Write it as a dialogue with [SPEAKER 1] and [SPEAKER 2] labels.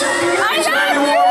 [SPEAKER 1] you so much.